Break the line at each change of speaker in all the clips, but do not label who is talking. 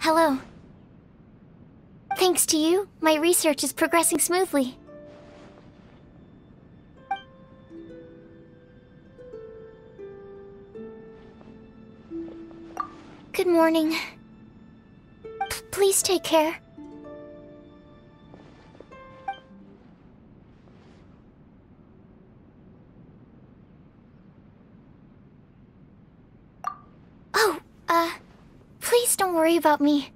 Hello. Thanks to you, my research is progressing smoothly. Good morning. P please take care. Oh, uh, please don't worry about me.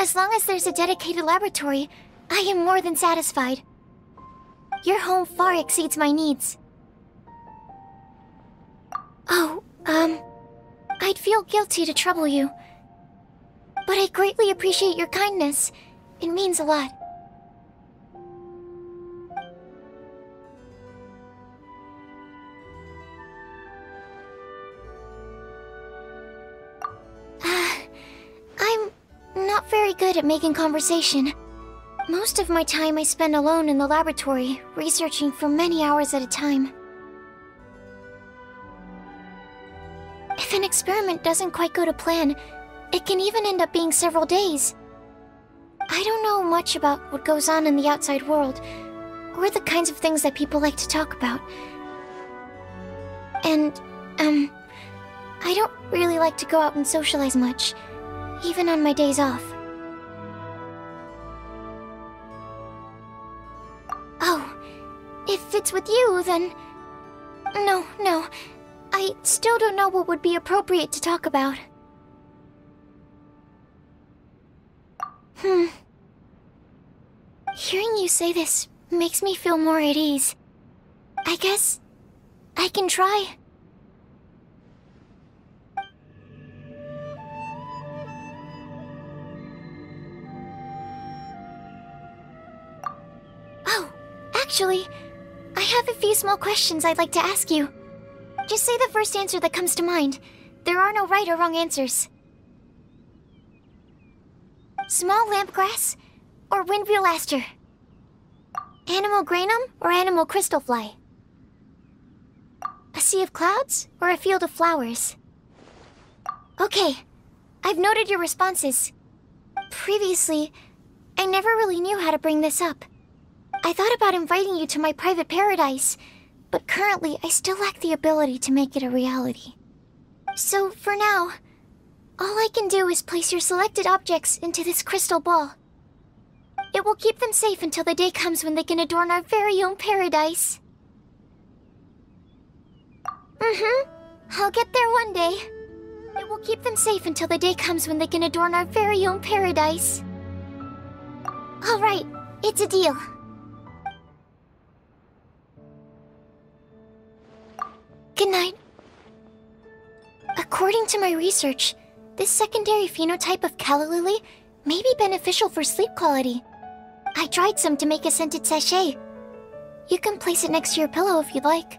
As long as there's a dedicated laboratory, I am more than satisfied. Your home far exceeds my needs. Oh, um, I'd feel guilty to trouble you. But I greatly appreciate your kindness. It means a lot. Very good at making conversation. Most of my time I spend alone in the laboratory, researching for many hours at a time. If an experiment doesn't quite go to plan, it can even end up being several days. I don't know much about what goes on in the outside world, or the kinds of things that people like to talk about. And, um, I don't really like to go out and socialize much, even on my days off. If it's with you, then... No, no. I still don't know what would be appropriate to talk about. Hmm. Hearing you say this makes me feel more at ease. I guess I can try. Oh, actually, I have a few small questions I'd like to ask you. Just say the first answer that comes to mind. There are no right or wrong answers. Small lampgrass or windwheel aster? Anemo granum or animal crystalfly? A sea of clouds or a field of flowers? Okay, I've noted your responses. Previously, I never really knew how to bring this up. I thought about inviting you to my private paradise, but currently I still lack the ability to make it a reality. So for now, all I can do is place your selected objects into this crystal ball. It will keep them safe until the day comes when they can adorn our very own paradise. Mm-hmm. I'll get there one day. It will keep them safe until the day comes when they can adorn our very own paradise. All right, it's a deal. Good night. According to my research, this secondary phenotype of calla lily may be beneficial for sleep quality. I dried some to make a scented sachet. You can place it next to your pillow if you'd like.